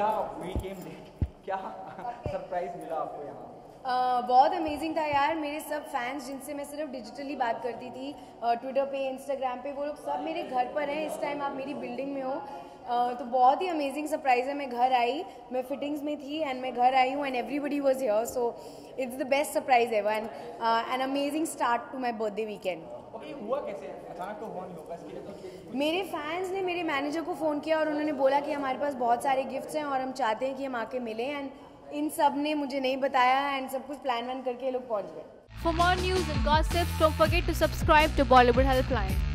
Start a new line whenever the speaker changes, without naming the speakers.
क्या वीकेंड क्या सरप्राइज़ मिला आपको यहाँ?
Uh, बहुत अमेजिंग था यार। मेरे सब फैंस जिनसे मैं सिर्फ़ डिजिटली बात करती थी ट्विटर पे इंस्टाग्राम पे वो लोग सब मेरे घर पर हैं। इस टाइम आप मेरी बिल्डिंग में हो। uh, तो बहुत ही अमेजिंग सरप्राइज़ है। मैं घर आई मैं फिटिंग्स में थी एंड मैं घर आई हूँ and everybody was here so it's the best surprise ever and an amazing start to my birthday weekend
okay हुआ कैसे? अचानक तो हुआ नहीं होगा इसके लिए तो
मेरे फैंस ने मेरे मैनेजर को फ़ोन किया और उन्होंने बोला कि हमारे पास बहुत सारे गिफ्ट्स हैं और हम चाहते हैं कि हम आके मिलें एंड इन सबने मुझे नहीं बताया एंड सब कुछ प्लान वन करके लोग पहुँच गए
for more news and gossip don't forget to subscribe to Bollywood Helpline.